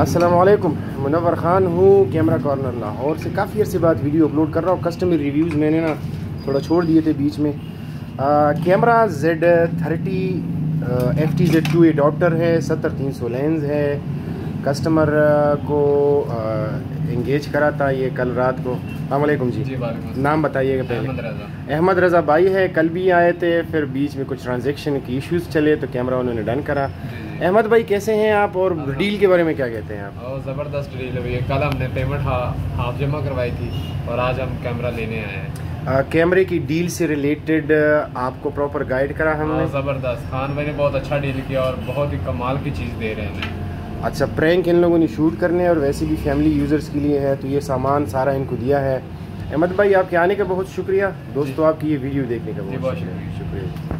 असलम मुनवर ख़ान हूँ camera corner Lahore से काफ़ी अर्से बाद वीडियो अपलोड कर रहा हूँ कस्टमर रिव्यूज़ मैंने ना थोड़ा छोड़ दिए थे बीच में। Camera Z thirty F T Z two adapter है सत्तर तीन सौ लेंस है। कस्टमर को इंगेज करा था ये कल रात को। अलैक्म जी, जी नाम बताइएगा पहले। अहमद रज़ा। भाई है कल भी आए थे फिर बीच में कुछ ट्रांजेक्शन के इश्यूज़ चले तो कैमरा उन्होंने डन करा। अहमद भाई कैसे हैं आप और डील के बारे में क्या कहते हैं आप? ज़बरदस्त डील है। भैया कल हमने पेमेंट हाफ़ जमा करवाई थी और आज हम कैमरा लेने आए हैं। कैमरे की डील से रिलेटेड आपको प्रॉपर गाइड करा हमने। ज़बरदस्त। खान भाई ने बहुत अच्छा डील किया और बहुत ही कमाल की चीज़ दे रहे हैं अच्छा प्रैंक इन लोगों ने शूट करने और वैसे भी फैमिली यूज़र्स के लिए है तो ये सामान सारा इनको दिया है। अहमद भाई आपके आने का बहुत शुक्रिया। दोस्तों आपकी ये वीडियो देखने का बहुत शुक्रिया। शुक्रिया।